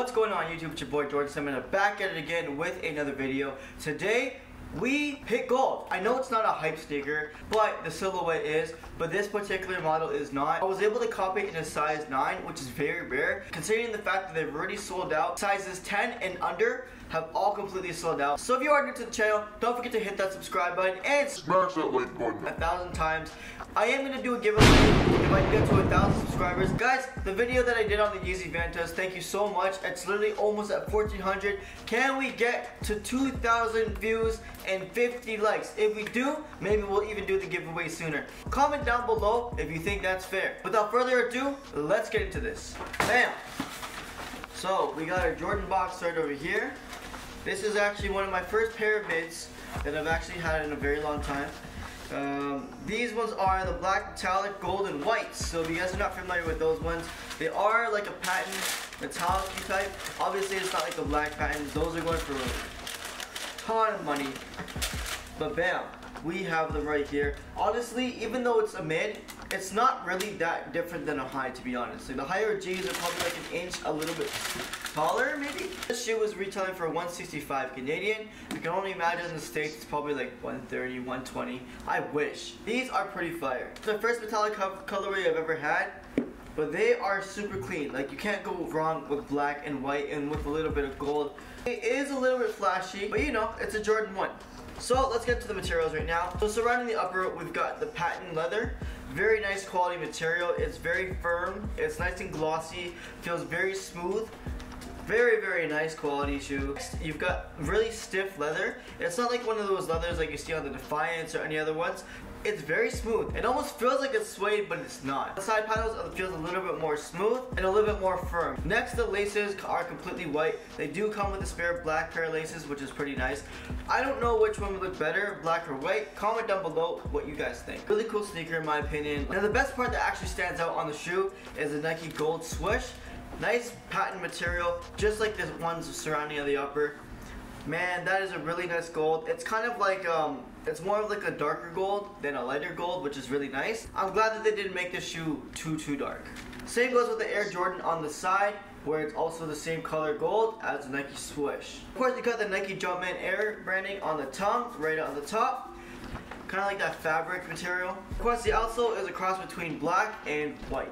What's going on YouTube? It's your boy Jordan Stamina back at it again with another video. Today we hit gold. I know it's not a hype sneaker, but the silhouette is, but this particular model is not. I was able to copy it in a size 9, which is very rare, considering the fact that they've already sold out. Sizes 10 and under have all completely slowed down. So if you are new to the channel, don't forget to hit that subscribe button and Smash that like button. a thousand times. I am gonna do a giveaway if I get to a thousand subscribers. Guys, the video that I did on the Yeezy Ventus, thank you so much. It's literally almost at 1400. Can we get to 2,000 views and 50 likes? If we do, maybe we'll even do the giveaway sooner. Comment down below if you think that's fair. Without further ado, let's get into this. Bam! So, we got our Jordan box right over here. This is actually one of my first pair of mids that I've actually had in a very long time. Um, these ones are the black metallic gold and white. So if you guys are not familiar with those ones, they are like a patent metallic type. Obviously it's not like the black patent. Those are going for a ton of money. But bam, we have them right here. Honestly, even though it's a mid, it's not really that different than a high to be honest. Like the high OG's are probably like an inch a little bit taller maybe. This shoe was retailing for 165 Canadian. I can only imagine in the States it's probably like 130, 120. I wish. These are pretty fire. It's the first metallic colorway I've ever had. But they are super clean. Like you can't go wrong with black and white and with a little bit of gold. It is a little bit flashy, but you know, it's a Jordan 1. So let's get to the materials right now. So surrounding the upper, we've got the patent leather. Very nice quality material. It's very firm. It's nice and glossy. Feels very smooth. Very, very nice quality shoe. You've got really stiff leather. It's not like one of those leathers like you see on the Defiance or any other ones. It's very smooth. It almost feels like it's suede, but it's not. The side panels feels a little bit more smooth and a little bit more firm. Next, the laces are completely white. They do come with a spare black pair of laces, which is pretty nice. I don't know which one would look better, black or white. Comment down below what you guys think. Really cool sneaker in my opinion. Now, the best part that actually stands out on the shoe is the Nike Gold Swoosh. Nice patent material, just like the ones surrounding the upper. Man, that is a really nice gold. It's kind of like, um, it's more of like a darker gold than a lighter gold, which is really nice. I'm glad that they didn't make this shoe too, too dark. Same goes with the Air Jordan on the side, where it's also the same color gold as the Nike Swoosh. Of course, you got the Nike Jumpman Air branding on the tongue, right on the top. Kind of like that fabric material. Of course, the outsole is a cross between black and white.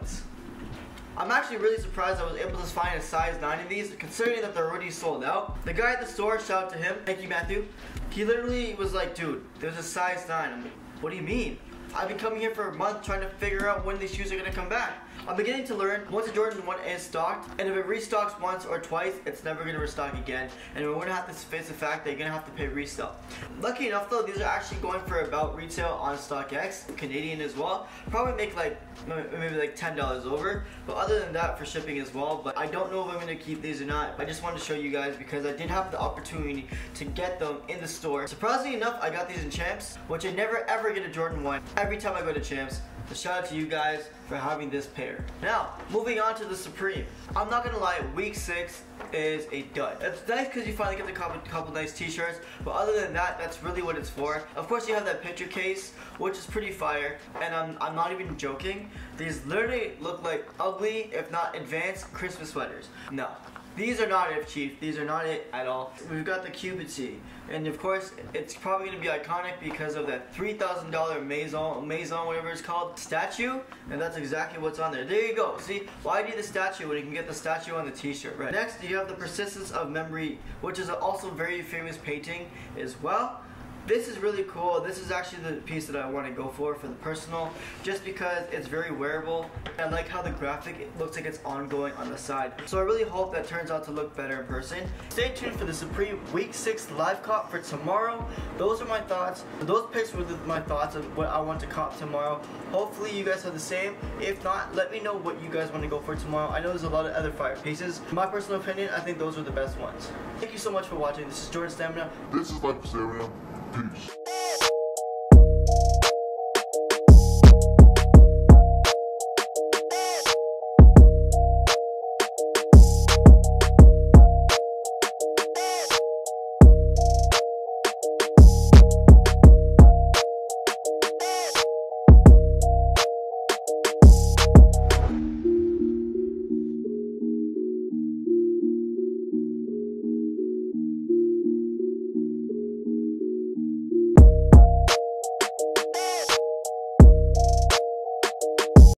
I'm actually really surprised I was able to find a size 9 of these, considering that they're already sold out. The guy at the store, shout out to him, thank you Matthew, he literally was like, dude, there's a size 9. I'm like, what do you mean? I've been coming here for a month trying to figure out when these shoes are going to come back. I'm beginning to learn once a Jordan 1 is stocked, and if it restocks once or twice, it's never going to restock again. And we're going to have to face the fact that you're going to have to pay resale. Lucky enough though, these are actually going for about retail on StockX, Canadian as well. Probably make like, maybe like $10 over. But other than that, for shipping as well. But I don't know if I'm going to keep these or not. I just wanted to show you guys because I did have the opportunity to get them in the store. Surprisingly enough, I got these in Champs, which I never ever get a Jordan 1 every time I go to Champs. So shout out to you guys for having this pair. Now, moving on to the Supreme. I'm not gonna lie, week six is a dud. It's nice because you finally get a couple, couple nice t-shirts, but other than that, that's really what it's for. Of course, you have that picture case, which is pretty fire, and I'm, I'm not even joking. These literally look like ugly, if not advanced, Christmas sweaters. No, these are not it, Chief. These are not it at all. We've got the Cupid C. And of course, it's probably going to be iconic because of that $3,000 Maison, Maison, whatever it's called, statue. And that's exactly what's on there. There you go. See, why do the statue when you can get the statue on the t-shirt, right? Next, you have the Persistence of Memory, which is also very famous painting as well. This is really cool. This is actually the piece that I want to go for for the personal, just because it's very wearable. I like how the graphic looks like it's ongoing on the side. So I really hope that turns out to look better in person. Stay tuned for the Supreme Week 6 live cop for tomorrow. Those are my thoughts. Those picks were my thoughts of what I want to cop tomorrow. Hopefully you guys have the same. If not, let me know what you guys want to go for tomorrow. I know there's a lot of other fire pieces. My personal opinion, I think those are the best ones. Thank you so much for watching. This is Jordan Stamina. This is Life Stereo. Peace.